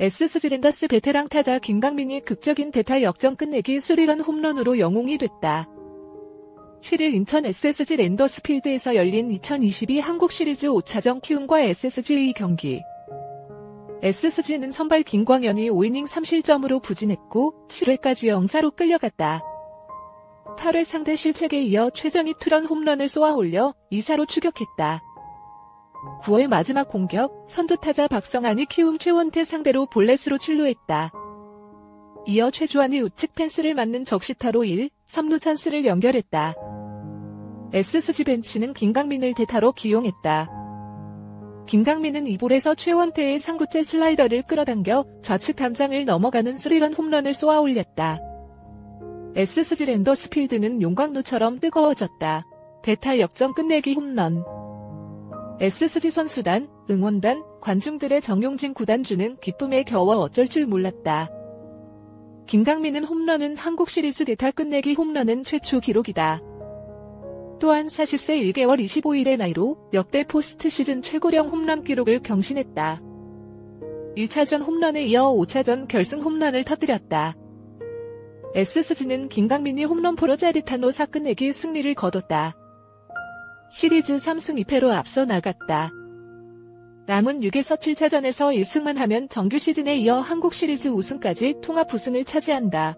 SSG 랜더스 베테랑 타자 김강민이 극적인 대타 역전 끝내기 스리런 홈런으로 영웅이 됐다. 7일 인천 SSG 랜더스 필드에서 열린 2022 한국 시리즈 5차전 키움과 SSG의 경기. SSG는 선발 김광현이 5이닝 3실점으로 부진했고 7회까지 영사로 끌려갔다. 8회 상대 실책에 이어 최정의 투런 홈런을 쏘아 올려 2사로 추격했다. 9회 마지막 공격 선두타자 박성한이 키움 최원태 상대로 볼넷으로 출루했다. 이어 최주환이 우측 펜스를 맞는 적시타로 1, 3루 찬스를 연결했다. SSG 벤치는 김강민을 대타로 기용했다. 김강민은 이볼에서 최원태의 삼구째 슬라이더를 끌어당겨 좌측 담장을 넘어가는 스리런 홈런을 쏘아 올렸다. SSG 랜더스 필드는 용광로처럼 뜨거워졌다. 대타 역전 끝내기 홈런. SSG 선수단, 응원단, 관중들의 정용진 구단주는 기쁨에 겨워 어쩔 줄 몰랐다. 김강민은 홈런은 한국 시리즈 대타 끝내기 홈런은 최초 기록이다. 또한 40세 1개월 25일의 나이로 역대 포스트 시즌 최고령 홈런 기록을 경신했다. 1차전 홈런에 이어 5차전 결승 홈런을 터뜨렸다. SSG는 김강민이 홈런포로 짜릿한 노사 끝내기 승리를 거뒀다. 시리즈 3승 2패로 앞서 나갔다. 남은 6에서 7차전에서 1승만 하면 정규 시즌에 이어 한국 시리즈 우승까지 통합 우승을 차지한다.